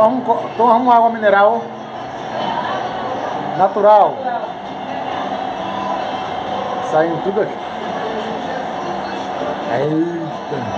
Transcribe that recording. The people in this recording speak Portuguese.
Toma, toma água mineral natural. Saindo tudo aqui. Eita.